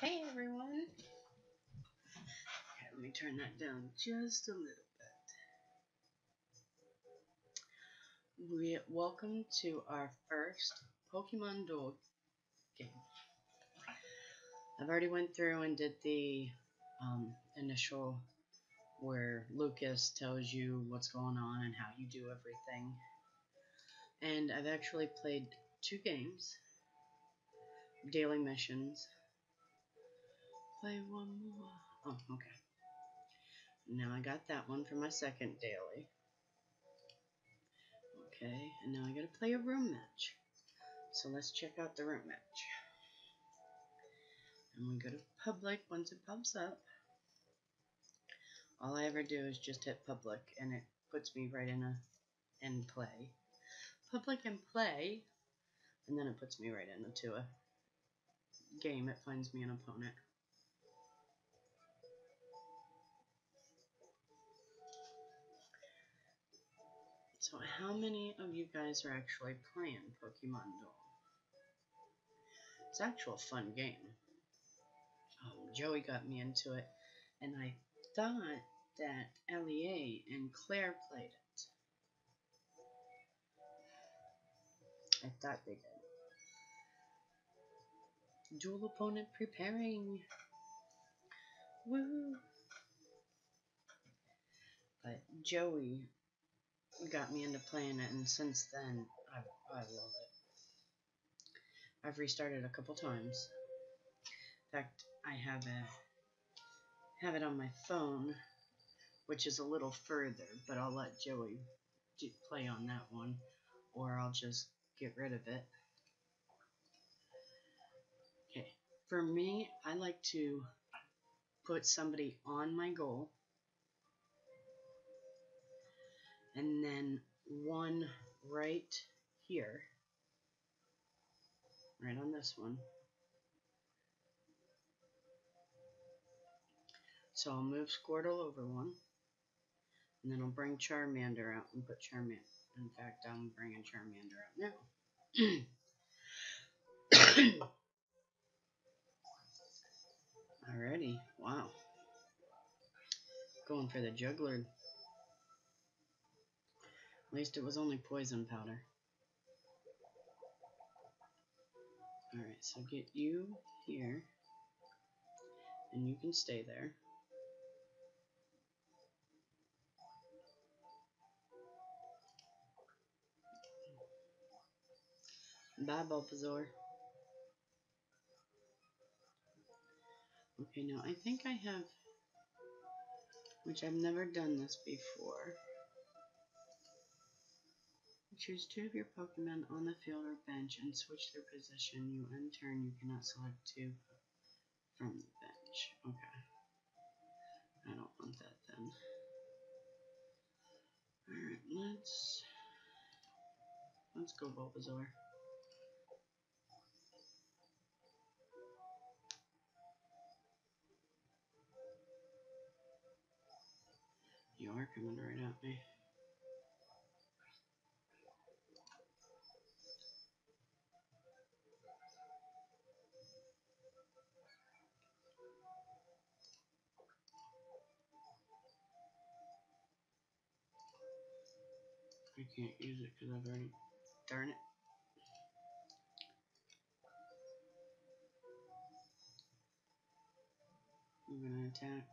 Hey everyone. Okay, let me turn that down just a little bit. We welcome to our first Pokemon Duel game. I've already went through and did the um, initial where Lucas tells you what's going on and how you do everything. And I've actually played two games, daily missions. Play one more. Oh, okay. Now I got that one for my second daily. Okay, and now I gotta play a room match. So let's check out the room match. And we go to public once it pops up. All I ever do is just hit public and it puts me right in a in play. Public and play and then it puts me right into a game. It finds me an opponent. So how many of you guys are actually playing Pokemon Duel? It's an actual fun game. Um, Joey got me into it, and I thought that LEA and Claire played it. I thought they did. Duel opponent preparing. Woo! But Joey got me into playing it, and since then, I, I love it. I've restarted a couple times. In fact, I have a have it on my phone, which is a little further, but I'll let Joey play on that one, or I'll just get rid of it. Okay, for me, I like to put somebody on my goal, and then one right here, right on this one. So I'll move Squirtle over one, and then I'll bring Charmander out and put Charmander. In fact, I'm bringing Charmander out now. Alrighty, wow. Going for the juggler. At least it was only poison powder. Alright, so get you here. And you can stay there. Bye, Bulbasaur. Okay, now I think I have, which I've never done this before. Choose two of your Pokemon on the field or bench and switch their position. You in turn, you cannot select two from the bench. Okay. I don't want that then. Alright, let's let's go Bulbasaur. You are coming right at me. Can't use it because I've already... Darn it. I'm gonna attack.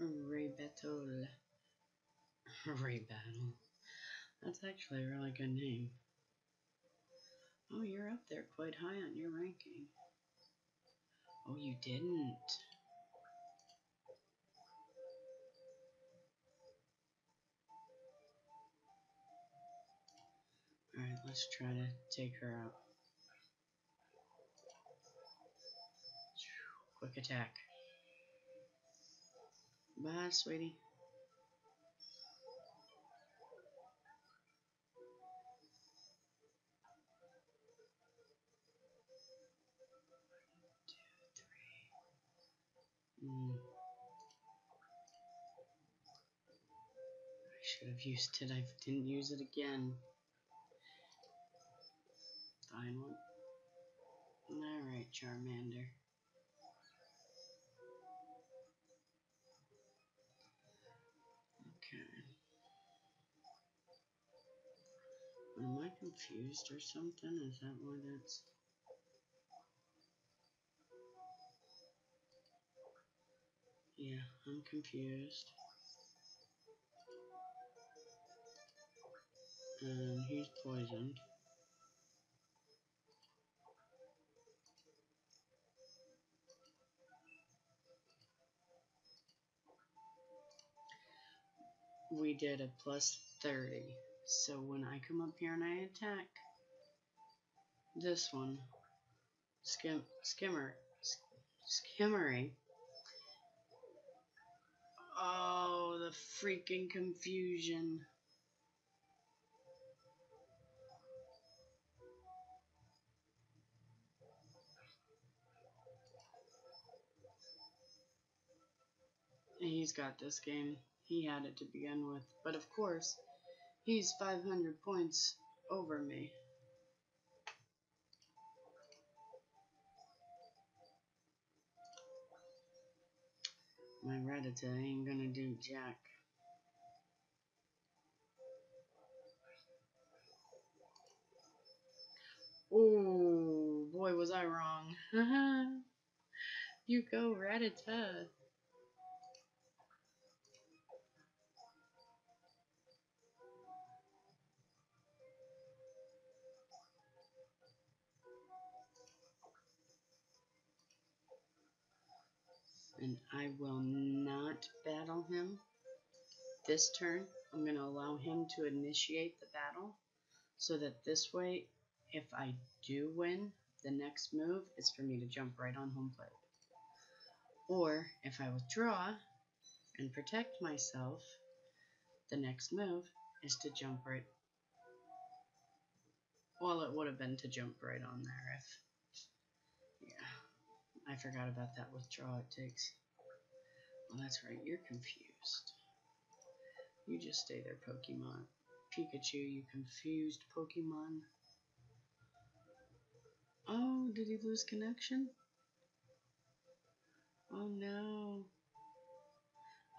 Ray Battle. Ray Battle. That's actually a really good name. Oh, you're up there quite high on your ranking. Oh, you didn't. Alright, let's try to take her out. Quick attack. Bye, sweetie. Mm. I should have used it. I didn't use it again. Find one. Alright, Charmander. Okay. Am I confused or something? Is that why that's... Yeah, I'm confused. Um, and he's poisoned. We did a plus 30. So when I come up here and I attack this one, skim, skimmer, skimmery, oh, the freaking confusion. He's got this game. He had it to begin with. But of course, he's 500 points over me. My Rattata ain't gonna do jack. Oh, boy, was I wrong. you go, Rattata. And I will not battle him this turn. I'm going to allow him to initiate the battle so that this way, if I do win, the next move is for me to jump right on home plate. Or if I withdraw and protect myself, the next move is to jump right. Well, it would have been to jump right on there if I forgot about that withdraw it takes. Well, that's right, you're confused. You just stay there, Pokemon. Pikachu, you confused Pokemon. Oh, did he lose connection? Oh no.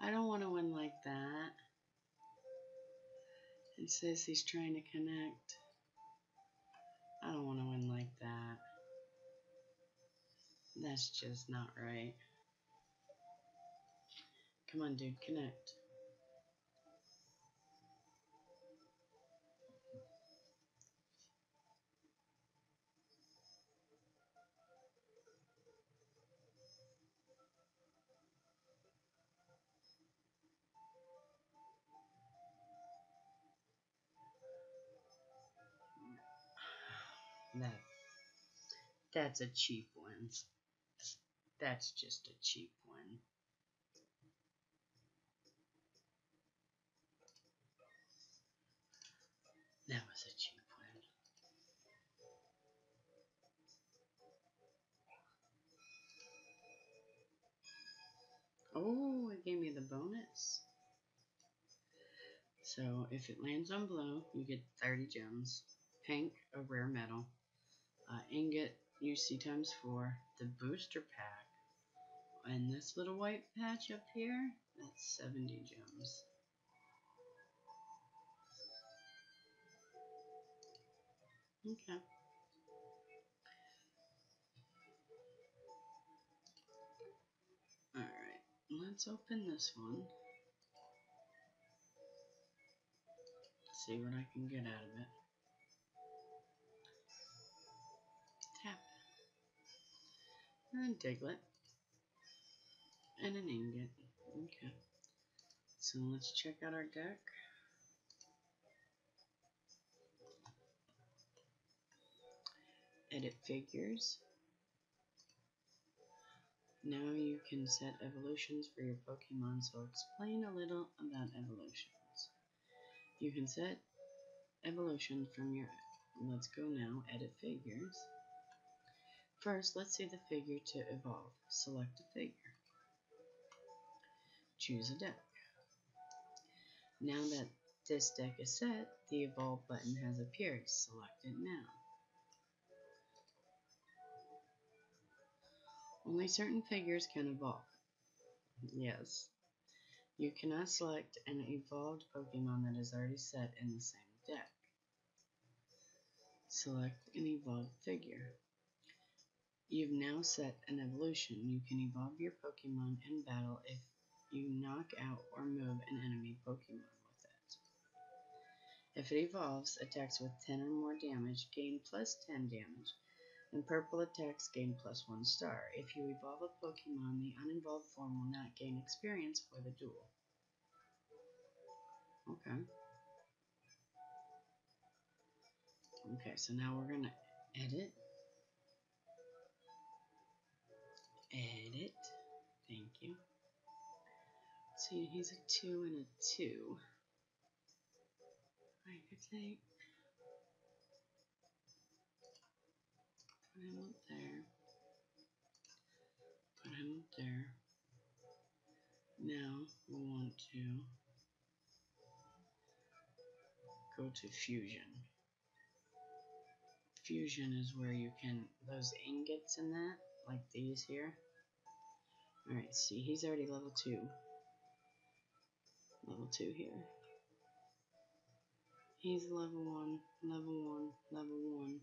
I don't want to win like that. It says he's trying to connect. I don't want to win like that. That's just not right. Come on, dude, connect. That that's a cheap one. That's just a cheap one. That was a cheap one. Oh, it gave me the bonus. So if it lands on blue, you get 30 gems. Pink, a rare metal. Uh, ingot, UC times 4. The booster pack and this little white patch up here, that's 70 gems. Okay. Alright, let's open this one. See what I can get out of it. Tap. And Diglett and an ingot. Okay. So let's check out our deck. Edit figures. Now you can set evolutions for your Pokemon, so explain a little about evolutions. You can set evolution from your, let's go now, edit figures. First, let's see the figure to evolve. Select a figure choose a deck. Now that this deck is set, the Evolve button has appeared. Select it now. Only certain figures can evolve. Yes. You cannot select an evolved Pokemon that is already set in the same deck. Select an evolved figure. You've now set an evolution. You can evolve your Pokemon in battle if you knock out or move an enemy Pokemon with it. If it evolves, attacks with 10 or more damage gain plus 10 damage, and purple attacks gain plus 1 star. If you evolve a Pokemon, the unevolved form will not gain experience for the duel. Okay. Okay, so now we're going to edit edit. Thank you. See, he's a 2 and a 2. I could take. Put him up there. Put him up there. Now we want to go to fusion. Fusion is where you can, those ingots in that, like these here. Alright, see, he's already level 2. Level 2 here. He's level 1, level 1, level 1.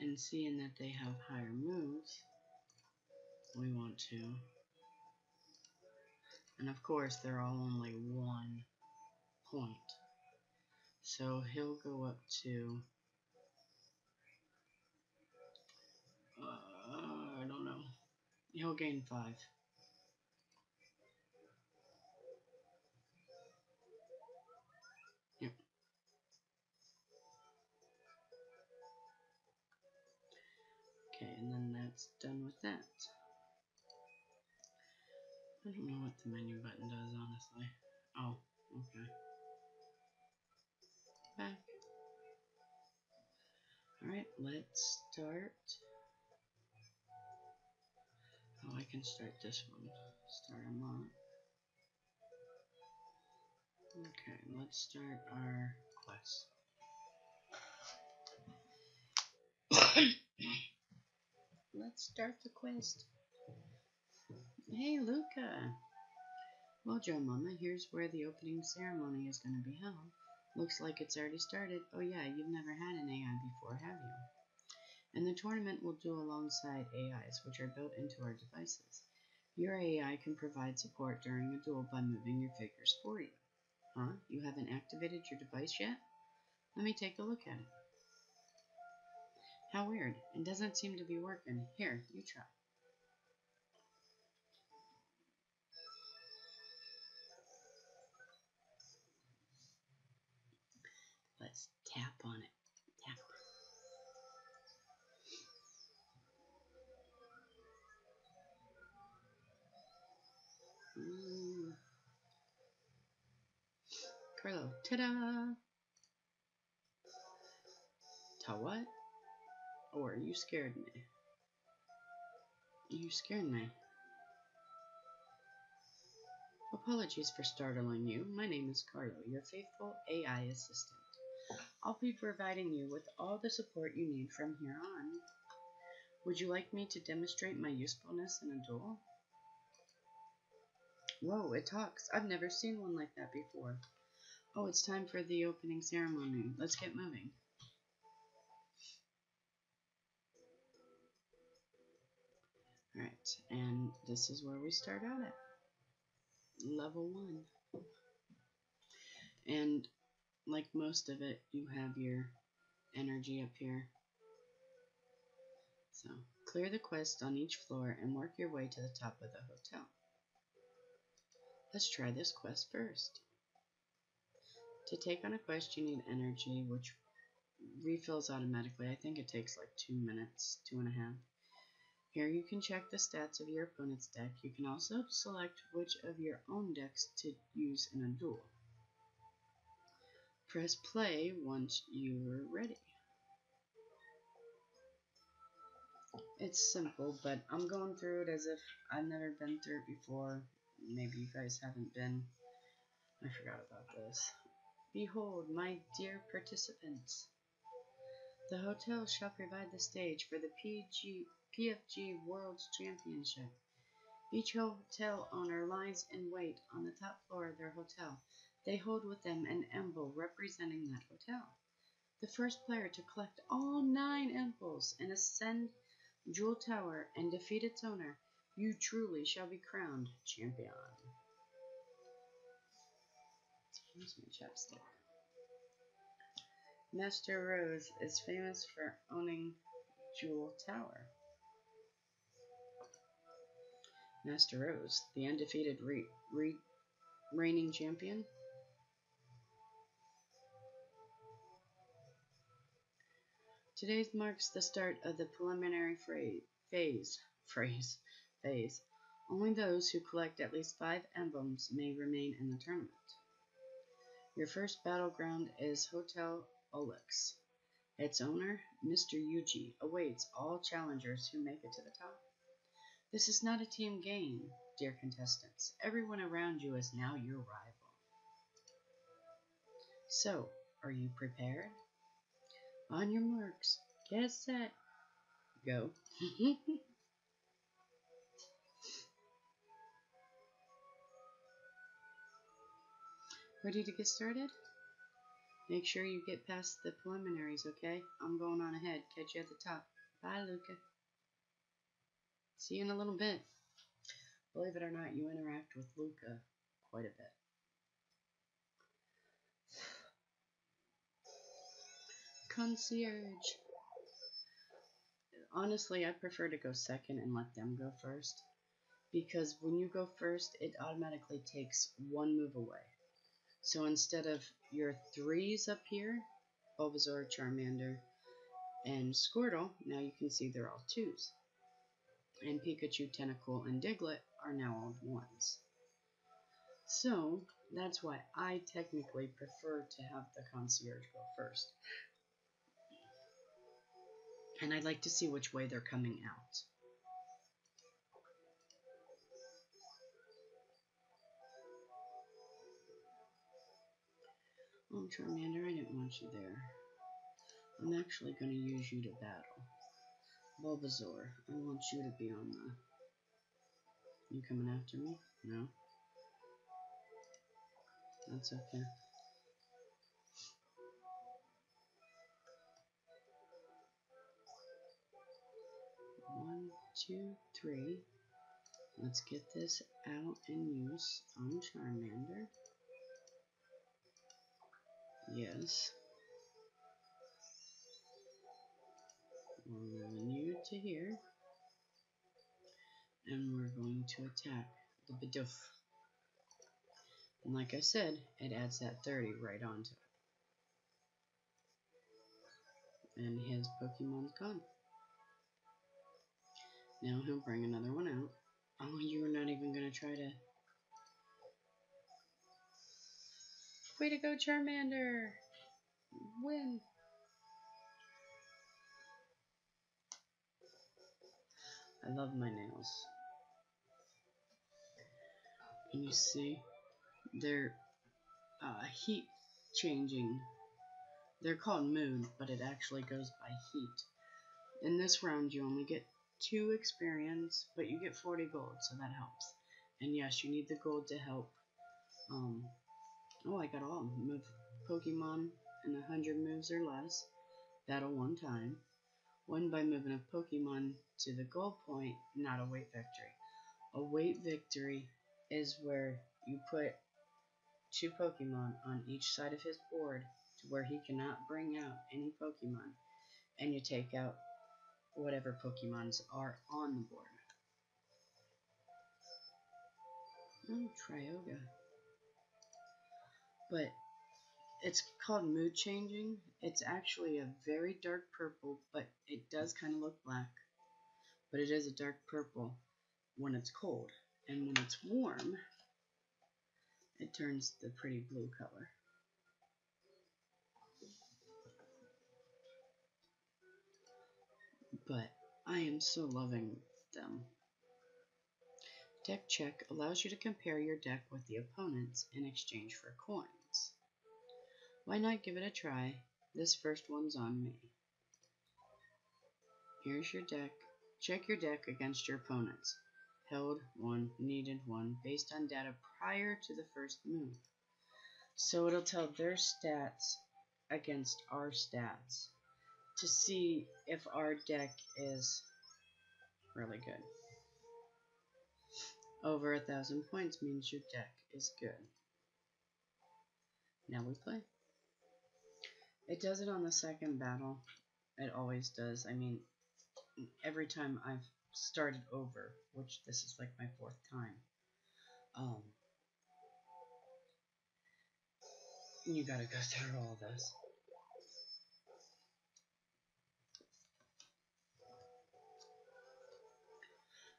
And seeing that they have higher moves, we want to. And of course, they're all only one point. So he'll go up to Uh, I don't know. He'll gain five. Okay, and then that's done with that. I don't know what the menu button does, honestly. Oh, okay. Back. Alright, let's start Oh, I can start this one. Start on. Okay, let's start our quest. let's start the quest. Hey, Luca. Well, Joe Mama, here's where the opening ceremony is going to be held. Looks like it's already started. Oh yeah, you've never had an AI before, have you? and the tournament will do alongside AIs, which are built into our devices. Your AI can provide support during a duel by moving your figures for you. Huh? You haven't activated your device yet? Let me take a look at it. How weird. It doesn't seem to be working. Here, you try. Let's tap on it. Tap. Mm. Carlo. Ta-da! Ta what? Or you scared me. You scared me. Apologies for startling you. My name is Carlo, your faithful AI assistant. I'll be providing you with all the support you need from here on. Would you like me to demonstrate my usefulness in a duel? Whoa, it talks. I've never seen one like that before. Oh, it's time for the opening ceremony. Let's get moving. Alright, and this is where we start out at. Level 1. And like most of it, you have your energy up here. So, clear the quest on each floor and work your way to the top of the hotel. Let's try this quest first. To take on a quest, you need energy, which refills automatically. I think it takes like two minutes, two and a half. Here you can check the stats of your opponent's deck. You can also select which of your own decks to use in a duel. Press play once you're ready. It's simple, but I'm going through it as if I've never been through it before maybe you guys haven't been. I forgot about this. Behold, my dear participants. The hotel shall provide the stage for the PG, PFG World Championship. Each hotel owner lies in wait on the top floor of their hotel. They hold with them an emblem representing that hotel. The first player to collect all nine emblems and ascend Jewel Tower and defeat its owner, you truly shall be crowned champion. Where's my chapstick? Master Rose is famous for owning Jewel Tower. Master Rose, the undefeated re re reigning champion. Today marks the start of the preliminary phase. Phrase. Phase. Only those who collect at least five emblems may remain in the tournament. Your first battleground is Hotel Olix. Its owner, Mr. Yuji, awaits all challengers who make it to the top. This is not a team game, dear contestants. Everyone around you is now your rival. So, are you prepared? On your marks, get set, go. Ready to get started? Make sure you get past the preliminaries, okay? I'm going on ahead. Catch you at the top. Bye, Luca. See you in a little bit. Believe it or not, you interact with Luca quite a bit. Concierge. Honestly, I prefer to go second and let them go first. Because when you go first, it automatically takes one move away. So instead of your threes up here, Bulbasaur, Charmander, and Squirtle, now you can see they're all twos. And Pikachu, Tentacool, and Diglett are now all ones. So, that's why I technically prefer to have the concierge go first. And I'd like to see which way they're coming out. Oh, Charmander, I didn't want you there. I'm actually going to use you to battle. Bulbasaur, I want you to be on the... You coming after me? No? That's okay. One, two, three. Let's get this out and use on Charmander. Yes. Moving you to here. And we're going to attack the Bidoof. And like I said, it adds that 30 right onto it. And his Pokemon's gone. Now he'll bring another one out. Oh, you were not even going to try to Way to go, Charmander! Win! I love my nails. Can you see? They're uh, heat changing. They're called mood, but it actually goes by heat. In this round, you only get two experience, but you get 40 gold, so that helps. And yes, you need the gold to help um, Oh, I got all move Pokemon in a hundred moves or less. Battle one time. Win by moving a Pokemon to the goal point, not a weight victory. A weight victory is where you put two Pokemon on each side of his board to where he cannot bring out any Pokemon, and you take out whatever Pokemons are on the board. Oh, Tryoga but it's called mood changing. It's actually a very dark purple, but it does kind of look black. But it is a dark purple when it's cold. And when it's warm, it turns the pretty blue color. But I am so loving them. Deck check allows you to compare your deck with the opponent's in exchange for coins. Why not give it a try? This first one's on me. Here's your deck Check your deck against your opponents. Held 1, needed 1, based on data prior to the first move. So it'll tell their stats against our stats to see if our deck is really good. Over a thousand points means your deck is good. Now we play. It does it on the second battle. It always does. I mean, every time I've started over, which this is like my fourth time, um, you gotta go through all this.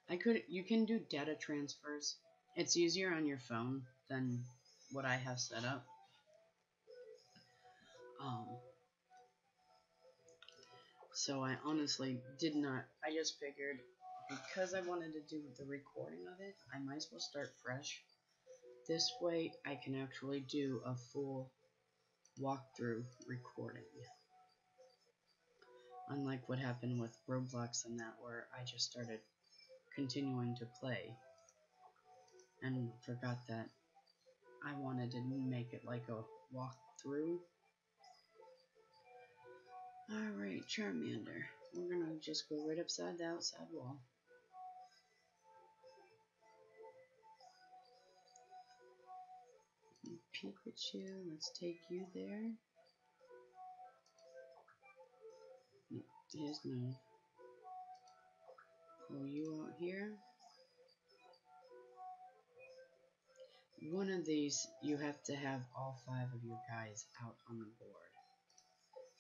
I could, you can do data transfers. It's easier on your phone than what I have set up. Um, so I honestly did not, I just figured because I wanted to do the recording of it, I might as well start fresh. This way I can actually do a full walkthrough recording. Unlike what happened with Roblox and that where I just started continuing to play and forgot that I wanted to make it like a walkthrough. Alright, Charmander. We're gonna just go right upside the outside wall. Pikachu, let's take you there. Move. Pull you out here. One of these, you have to have all five of your guys out on the board.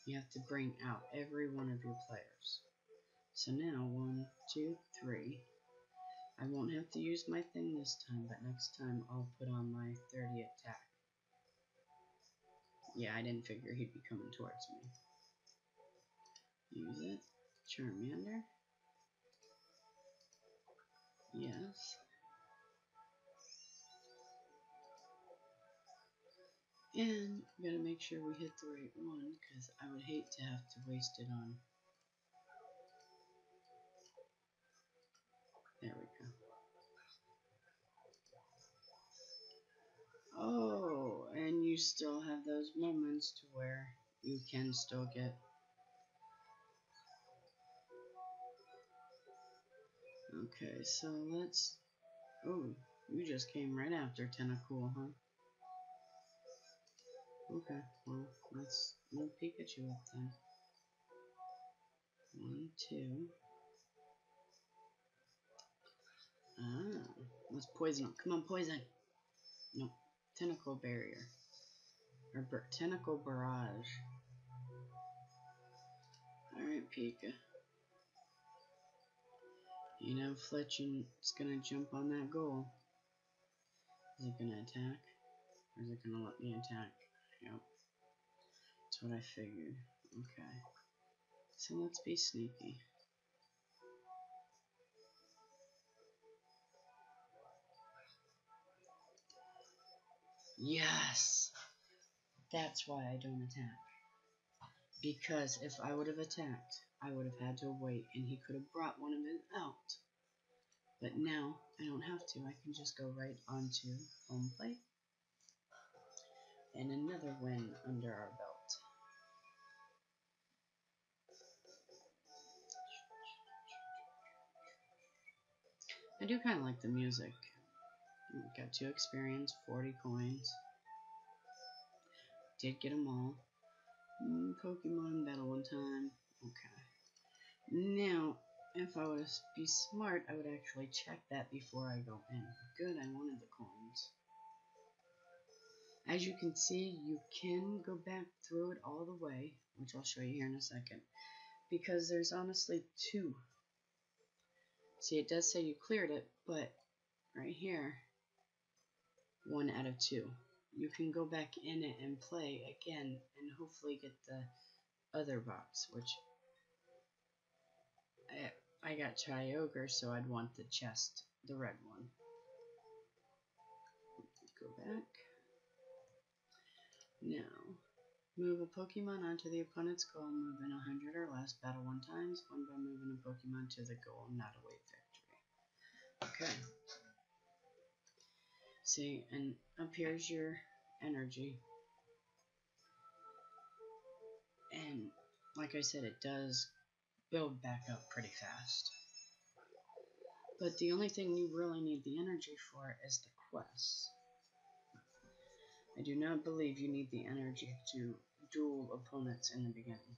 You have to bring out every one of your players. So now, one, two, three. I won't have to use my thing this time, but next time I'll put on my 30 attack. Yeah, I didn't figure he'd be coming towards me. Use it. Charmander. Yes. And we gotta make sure we hit the right one, because I would hate to have to waste it on. There we go. Oh, and you still have those moments to where you can still get Okay, so let's Oh, you just came right after Tentacool, huh? Okay, well, let's move Pikachu up then. One, two. Ah, let's poison him. Come on, poison. Nope. Tentacle barrier. Or bar tentacle barrage. Alright, Pika. You know Fletchling is gonna jump on that goal. Is it gonna attack? Or is it gonna let me attack? That's what I figured. Okay. So let's be sneaky. Yes! That's why I don't attack. Because if I would have attacked, I would have had to wait and he could have brought one of them out. But now, I don't have to. I can just go right onto home plate. And another win under our belt. I do kind of like the music. Got two experience, 40 coins. Did get them all. Mm, Pokemon battle one time. Okay. Now, if I was be smart, I would actually check that before I go in. Good, I wanted the coins. As you can see, you can go back through it all the way, which I'll show you here in a second, because there's honestly two. See, it does say you cleared it, but right here, one out of two. You can go back in it and play again and hopefully get the other box, which I, I got Kyogre, so I'd want the chest, the red one. Go back. Now, move a Pokemon onto the opponent's goal, move in 100 or less, battle one times. Won by moving a Pokemon to the goal, not await victory. Okay. See, and up here's your energy. And like I said, it does build back up pretty fast. But the only thing you really need the energy for is the quests. I do not believe you need the energy to duel opponents in the beginning.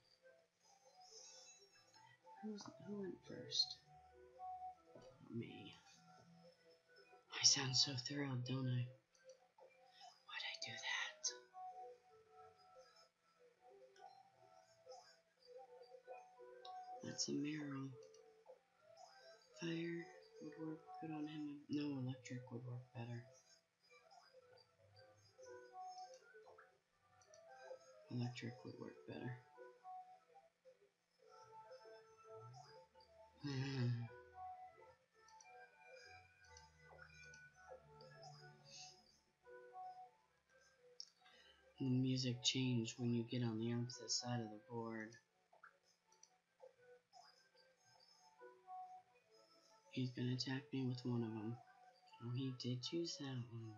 Who's, who went first? Oh, me. I sound so thrilled, don't I? Why'd I do that? That's a Marill. Fire would work good on him. No, electric would work better. Electric would work better. Hmm. the music changed when you get on the opposite side of the board. He's gonna attack me with one of them. Oh, he did use that one.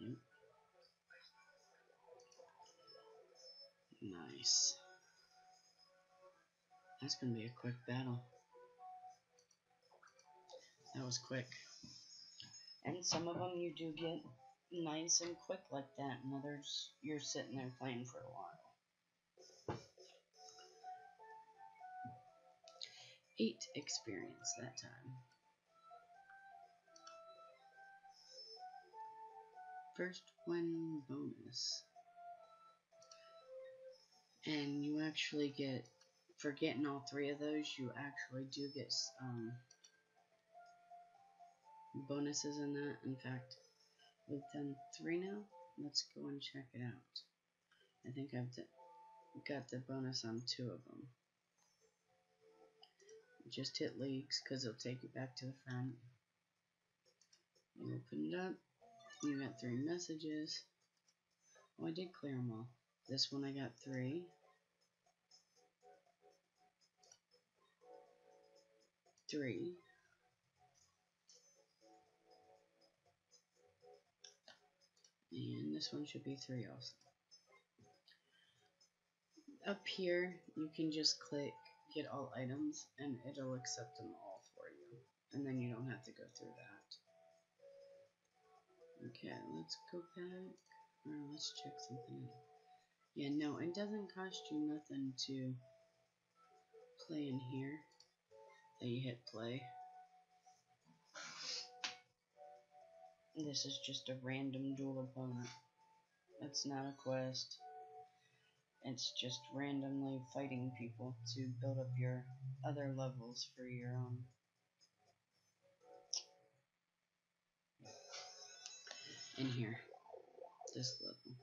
Yep. Nice. That's gonna be a quick battle. That was quick. And some of them you do get nice and quick like that, and others you're sitting there playing for a while. Eight experience that time. First win bonus. And you actually get, for getting all three of those, you actually do get um, bonuses in that. In fact, We've done three now. Let's go and check it out. I think I've got the bonus on two of them. Just hit leaks because it'll take you back to the front. You open it up. You got three messages. Oh, I did clear them all. This one I got three. Three. And this one should be 3 also. Up here, you can just click get all items and it'll accept them all for you. And then you don't have to go through that. Okay, let's go back. Or let's check something Yeah, no, it doesn't cost you nothing to play in here. That you hit play. This is just a random duel opponent. It's not a quest. It's just randomly fighting people to build up your other levels for your own. In here. This level.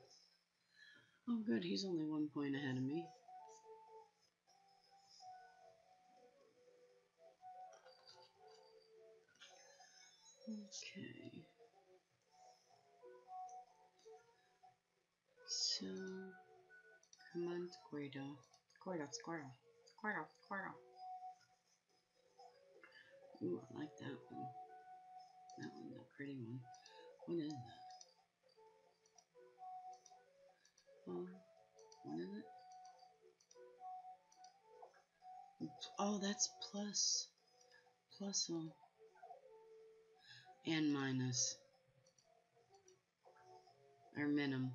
Oh good, he's only one point ahead of me. Okay. So, command Squirtle. Squirtle, Squirtle, Squirtle, Squirtle. Ooh, I like that one. That one's a pretty one. What is that? Oh, what is it? Oh, that's plus. Plus, oh. And minus. Or minimum.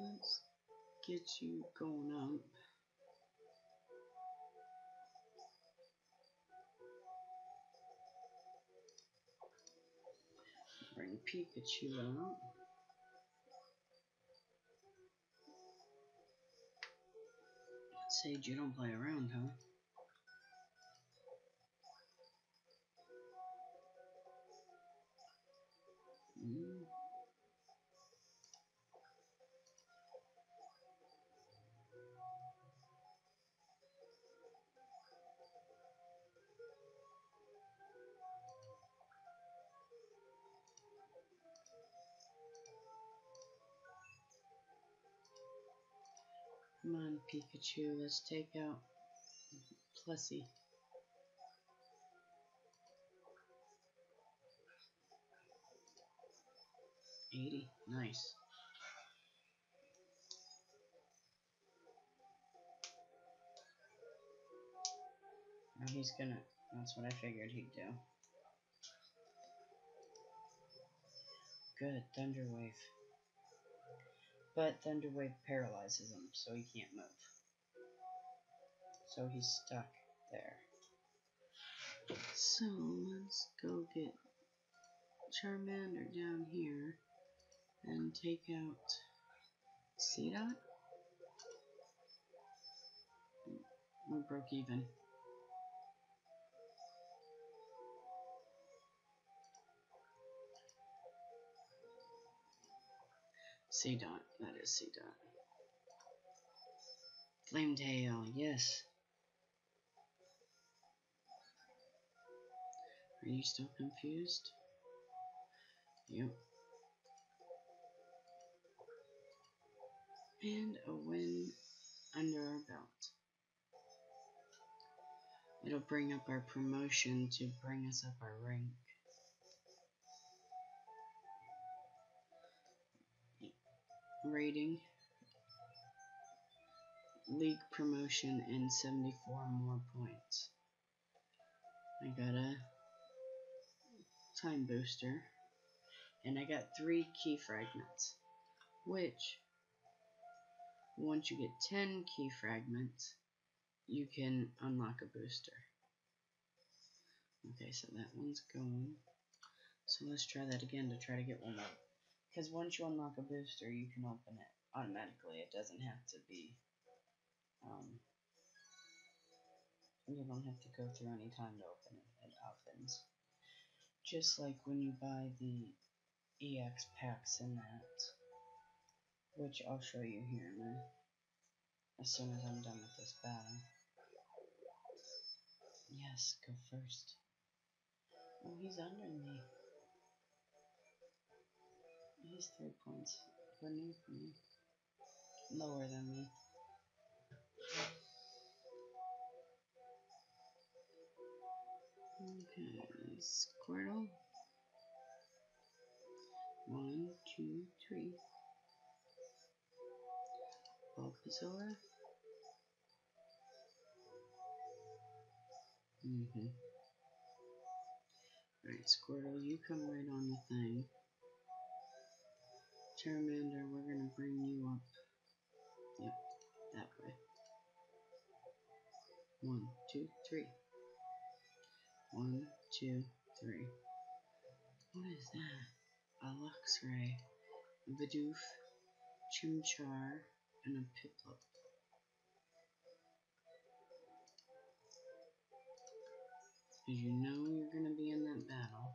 Let's get you going up. Pikachu out. Sage, you don't play around, huh? Mm. Come on, Pikachu, let's take out Plessy. Eighty, nice. He's gonna, that's what I figured he'd do. Good, Thunder Wave. But Thunder Wave paralyzes him, so he can't move. So he's stuck there. So let's go get Charmander down here and take out Seedot. We broke even. Seedot. That is Seedot. Flametail, yes. Are you still confused? Yep. And a win under our belt. It'll bring up our promotion to bring us up our rank. Rating, league promotion, and 74 more points. I got a time booster, and I got three key fragments, which, once you get 10 key fragments, you can unlock a booster. Okay, so that one's going. So let's try that again to try to get one more. Because once you unlock a booster, you can open it automatically. It doesn't have to be, um, you don't have to go through any time to open it. It opens. Just like when you buy the EX packs in that, which I'll show you here in a, as soon as I'm done with this battle. Yes, go first. Oh, he's under me. He's three points beneath me. Lower than me. Okay, Squirtle. One, two, three. Bulbasaur. Mm-hmm. Alright, Squirtle, you come right on the thing. Charmander, we're gonna bring you up. Yep, that way. One, two, three. One, two, three. What is that? A Luxray, a Bidoof, Chimchar, and a Piplup. You know you're going to be in that battle.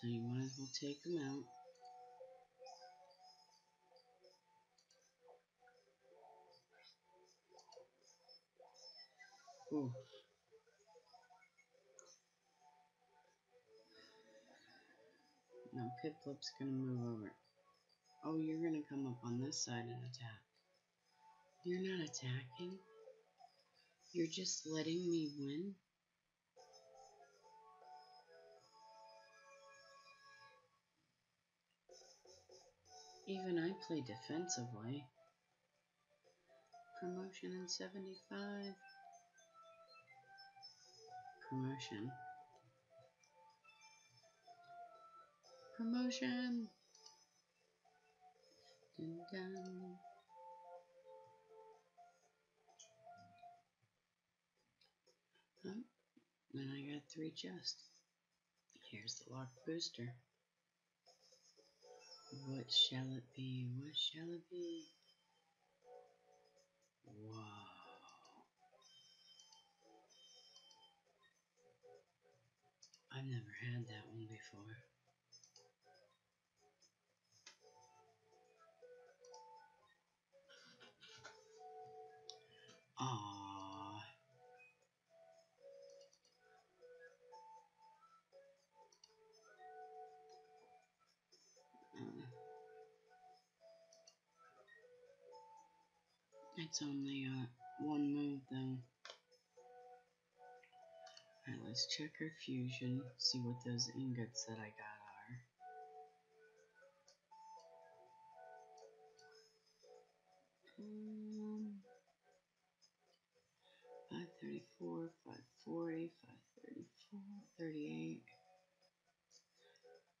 So you might as well take them out. Ooh. Now Piplup's gonna move over. Oh, you're gonna come up on this side and attack. You're not attacking. You're just letting me win. Even I play defensively. Promotion in 75 promotion. Promotion! Dun dun. Oh, then I got three chests. Here's the lock booster. What shall it be? What shall it be? Wow. I've never had that one before. Aww. Uh. It's only uh, one move though. Let's check our fusion, see what those ingots that I got are. Um, 534, 540, 534, 38.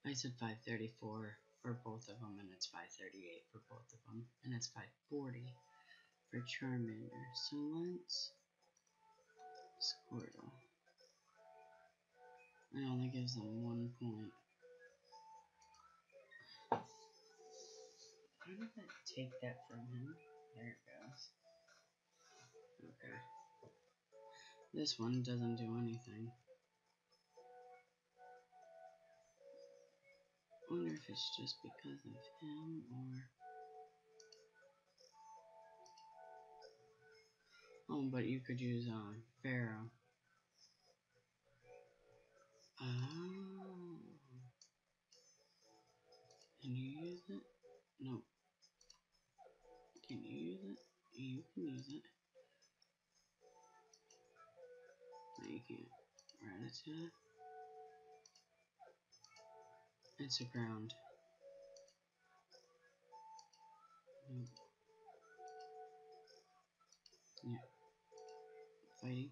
I said 534 for both of them, and it's 538 for both of them, and it's 540 for Charmander. So let's Squirtle. It only gives them one point. How did that take that from him? There it goes. Okay. This one doesn't do anything. wonder if it's just because of him or... Oh, but you could use uh, Rattata. It's a ground. Nope. Yeah. Fighting.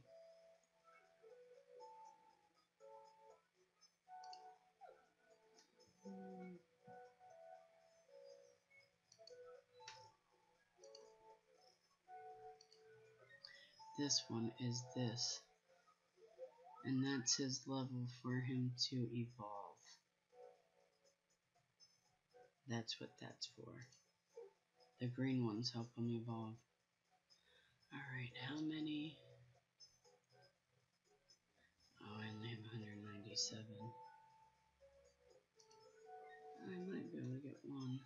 This one is this. And that's his level for him to evolve. That's what that's for. The green ones help him evolve. Alright, how many? Oh, I only have 197. I might be able to get one.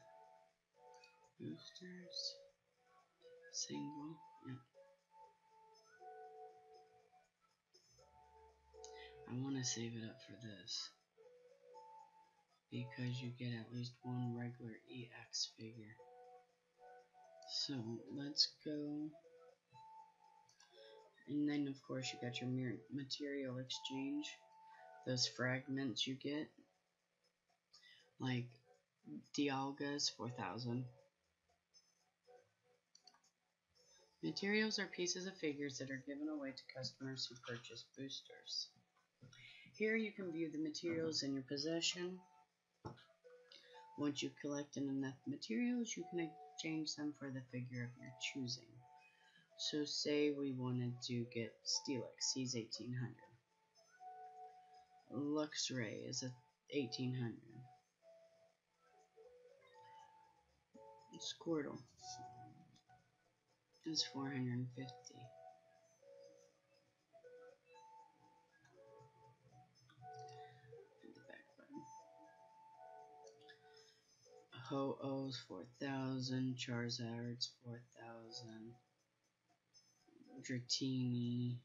Boosters. Single. Yep. I want to save it up for this. Because you get at least one regular EX figure. So, let's go. And then, of course, you got your material exchange. Those fragments you get. Like, Dialga's 4000. Materials are pieces of figures that are given away to customers who purchase boosters. Here you can view the materials in your possession. Once you've collected enough materials, you can exchange them for the figure of your choosing. So say we wanted to get Steelix, he's 1800. Luxray is a 1800. Squirtle is 450. Ho-Oh's 4000, Charizard's 4000, Dratini,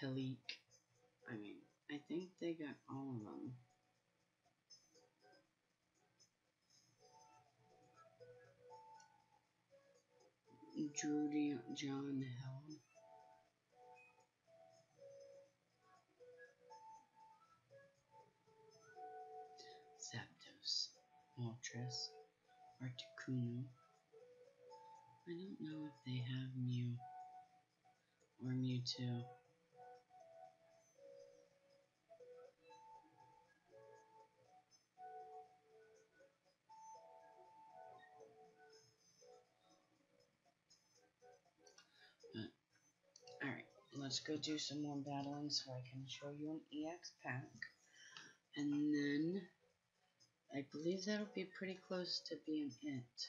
Pelik. I mean, I think they got all of them. Judy John. Moltres, Articuno. I don't know if they have Mew or Mewtwo. Let's go do some more battling so I can show you an EX pack. And then I believe that'll be pretty close to being it.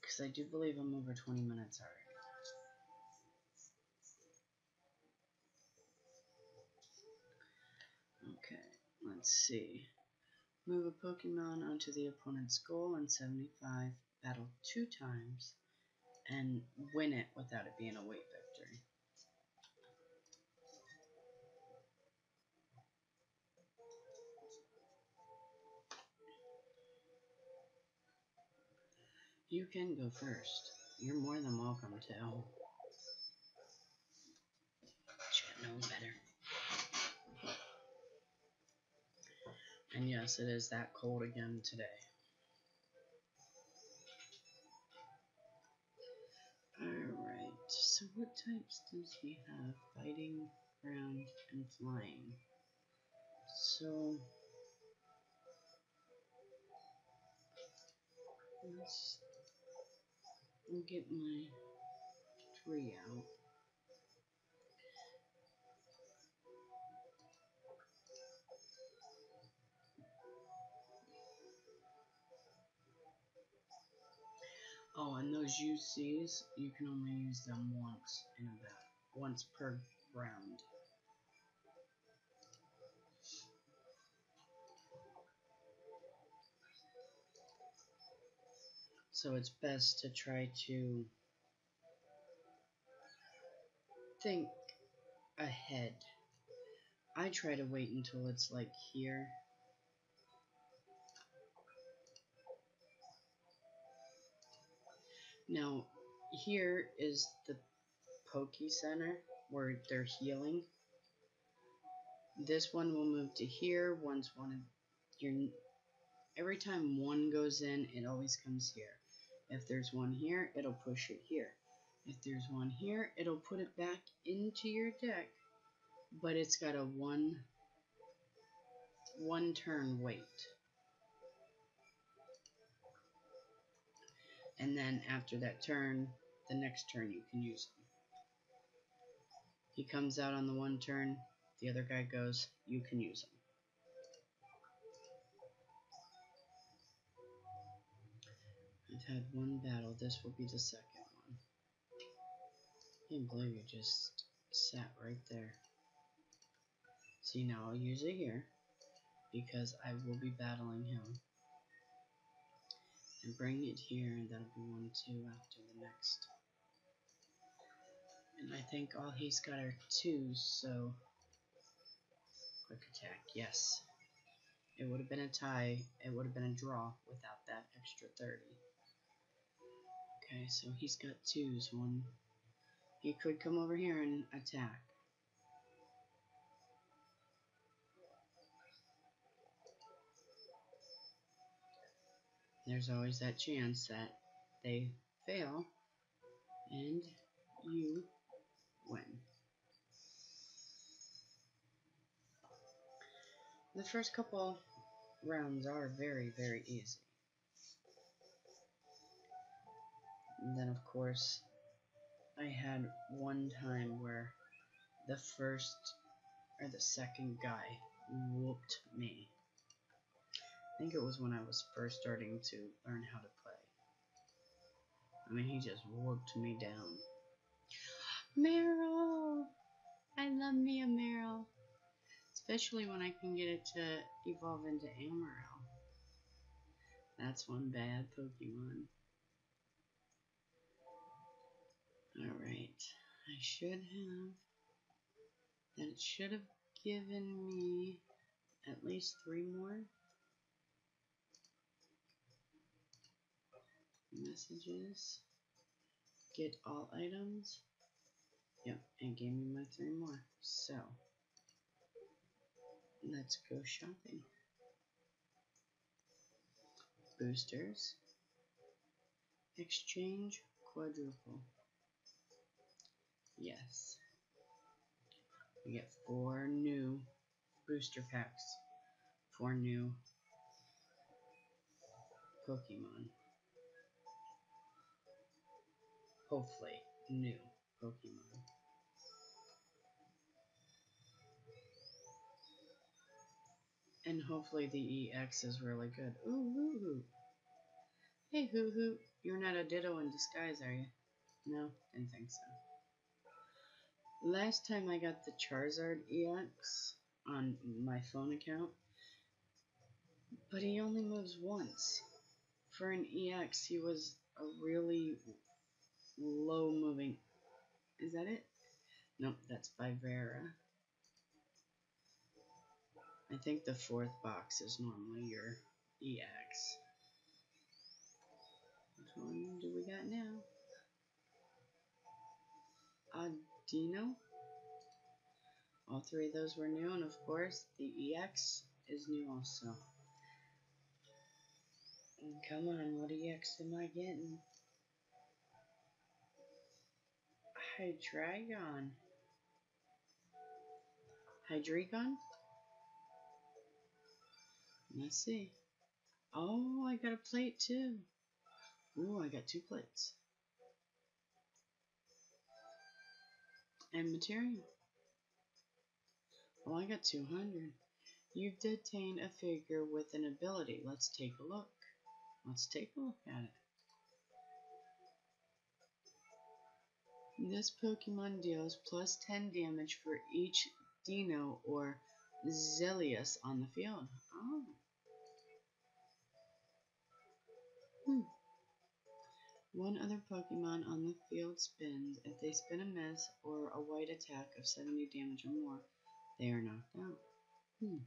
Because I do believe I'm over 20 minutes already. Okay, let's see. Move a Pokemon onto the opponent's goal in 75, battle two times, and win it without it being a weight You can go first. You're more than welcome to. Should know better. And yes, it is that cold again today. Alright, so what types does he have? Fighting, ground, and flying. So let's get my tree out. Oh, and those UCs, you can only use them once in a once per round. So it's best to try to think ahead. I try to wait until it's like here Now, here is the Poke Center where they're healing. This one will move to here once one of your every time one goes in, it always comes here. If there's one here, it'll push it here. If there's one here, it'll put it back into your deck, but it's got a one one turn wait. and then after that turn, the next turn you can use him. He comes out on the one turn, the other guy goes, you can use him. I've had one battle, this will be the second one. I can't believe just sat right there. See, now I'll use it here, because I will be battling him and bring it here and that'll be one two after the next and I think all he's got are twos so quick attack yes it would have been a tie it would have been a draw without that extra 30 okay so he's got twos one he could come over here and attack there's always that chance that they fail and you win. The first couple rounds are very, very easy. And then, of course, I had one time where the first or the second guy whooped me. I think it was when I was first starting to learn how to play. I mean, he just whooped me down. Marill! I love me a Marill. Especially when I can get it to evolve into Azumarill. That's one bad Pokemon. Alright. I should have... That should have given me at least three more. messages, get all items. Yep, and gave me my three more. So, let's go shopping. Boosters. Exchange quadruple. Yes. We get four new booster packs. Four new Pokemon. hopefully new Pokemon. And hopefully the EX is really good. Ooh, hoo hoo. Hey, hoo hoo. You're not a Ditto in disguise, are you? No, didn't think so. Last time I got the Charizard EX on my phone account, but he only moves once. For an EX, he was a really low moving. Is that it? Nope, that's Vivera. I think the fourth box is normally your EX. Which one do we got now? Audino. All three of those were new, and of course, the EX is new also. And come on, what EX am I getting? Hydreigon. Hydreigon? Let's see. Oh, I got a plate too. Ooh, I got two plates. And material. Well, I got 200. You've detained a figure with an ability. Let's take a look. Let's take a look at it. This Pokemon deals plus 10 damage for each Deino or Zweilous on the field. Oh. Hmm. One other Pokemon on the field spins. If they spin a miss or a white attack of 70 damage or more, they are knocked out. Hmm.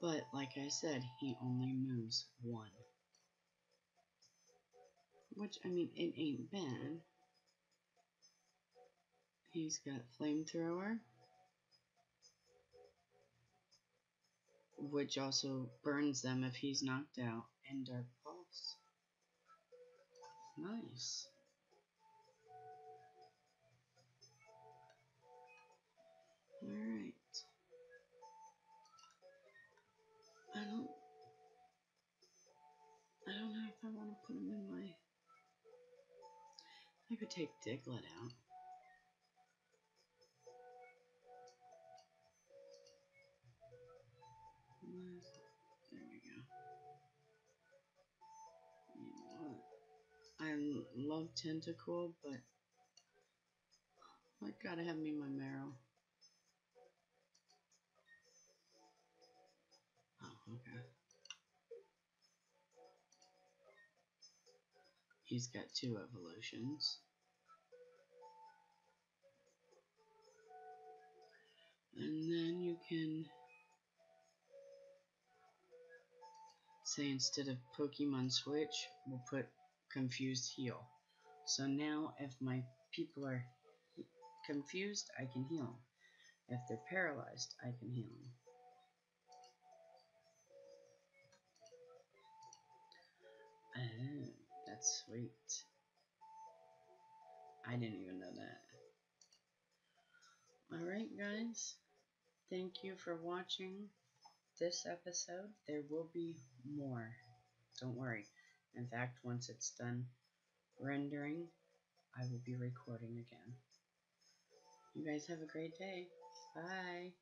But, like I said, he only moves one. Which, I mean, it ain't bad. He's got Flamethrower. Which also burns them if he's knocked out. And Dark. Nice. Alright. I don't I don't know if I want to put him in my I could take Diglett out. Love Tentacool, but I gotta have me my Marrow. Oh, okay. He's got two evolutions. And then you can say instead of Pokemon Switch, we'll put Confused Heal. So now if my people are confused, I can heal them. If they're paralyzed, I can heal them. Oh, that's sweet. I didn't even know that. Alright guys, thank you for watching this episode. There will be more. Don't worry. In fact, once it's done rendering, I will be recording again. You guys have a great day. Bye.